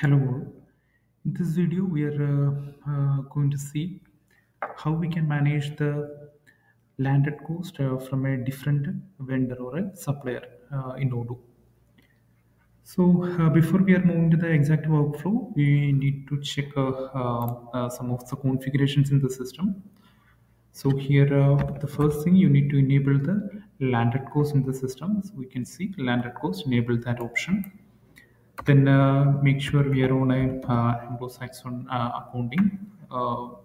Hello all. In this video, we are uh, uh, going to see how we can manage the landed cost uh, from a different vendor or a supplier uh, in Odoo. So uh, before we are moving to the exact workflow, we need to check uh, some of the configurations in the system. So here, the first thing you need to enable the landed cost in the system. So we can see landed cost, enable that option then uh, make sure we are on a uh, Anglo-Saxon uh, accounting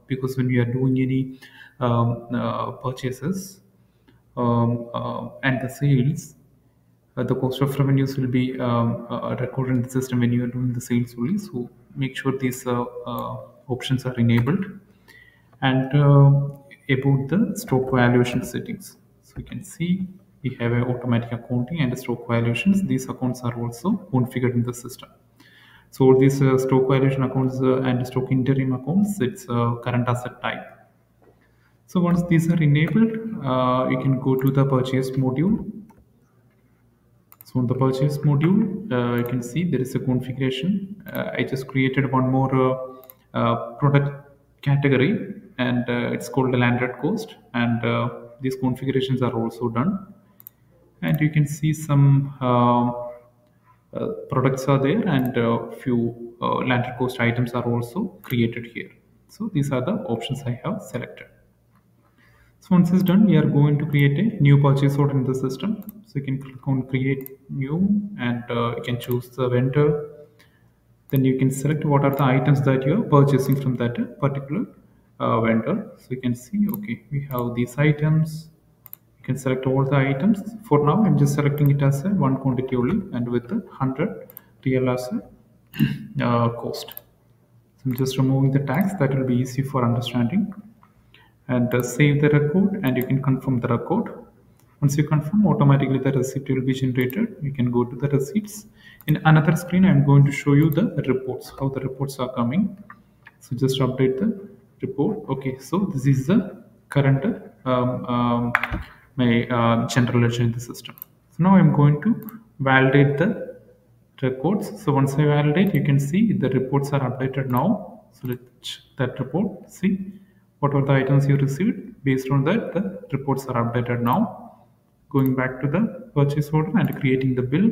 because when we are doing any um, purchases um, and the sales, the cost of revenues will be um, recorded in the system when you are doing the sales only. So make sure these options are enabled and uh, about the stock valuation settings. So you can see we have automatic accounting and stock valuations. These accounts are also configured in the system. So these uh, stock valuation accounts uh, and stock interim accounts, it's uh, current asset type. So once these are enabled, uh, you can go to the purchase module. So on the purchase module, uh, you can see there is a configuration. Uh, I just created one more product category and it's called the landed cost and these configurations are also done. And you can see some um, uh, products are there and a few uh, landed cost items are also created here. So these are the options I have selected. So once it's done, we are going to create a new purchase order in the system. So you can click on create new and uh, you can choose the vendor. Then you can select what are the items that you are purchasing from that particular uh, vendor. So you can see, okay, we have these items. Can select all the items. For now, I'm just selecting it as a one quantity only and with the 100 real as a uh, cost. So I'm just removing the tags. That will be easy for understanding and uh, save the record and you can confirm the record once you confirm automatically the receipt will be generated you can go to the receipts in another screen i'm going to show you the reports how the reports are coming so just update the report okay so this is the current um, um, my uh, general ledger in the system. So now i'm going to validate the records so once i validate you can see the reports are updated now. So let's that report see what are the items you received. Based on that the reports are updated now. Going back to the purchase order and creating the bill.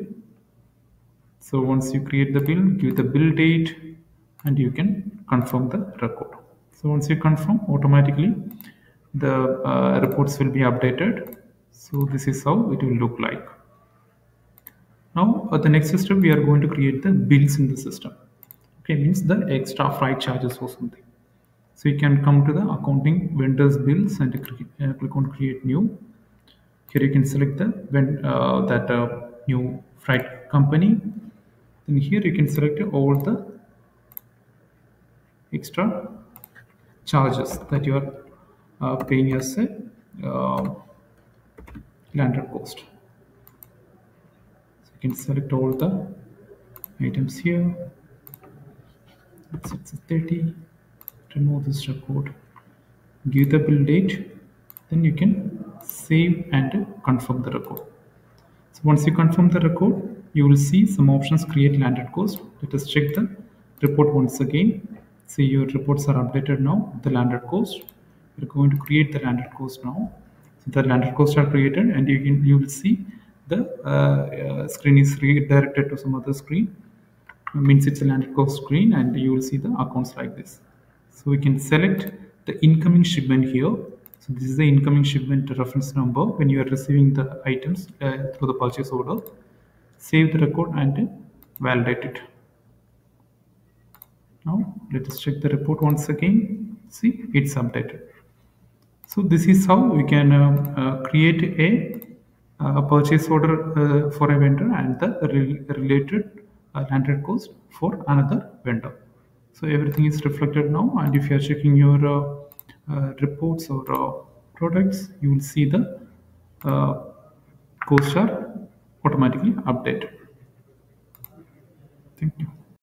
So once you create the bill give the bill date and you can confirm the record. So once you confirm automatically the uh, reports will be updated so this is how it will look like now the next step we are going to create the bills in the system okay means the extra freight charges or something so you can come to the accounting vendors bills and uh, click on create new. Here you can select the when uh, that uh, new freight company. Then here you can select all the extra charges that you are paying as a landed cost. So you can select all the items here. It's 30 remove this record give the bill date. Then you can save and confirm the record. So once you confirm the record you will see some options create landed cost. Let us check the report once again. See your reports are updated now. The landed cost we're going to create the landed cost now so the landed costs are created and you can you will see the uh, uh, screen is redirected to some other screen it means it's a landed cost screen and you will see the accounts like this so we can select the incoming shipment here. So this is the incoming shipment reference number when you are receiving the items uh, through the purchase order. Save the record and validate it. Now let us check the report once again. See, it's updated. So this is how we can uh, uh, create a, a, purchase order uh, for a vendor and the re related landed cost for another vendor. So everything is reflected now and if you are checking your reports or products you will see the costs are automatically updated. Thank you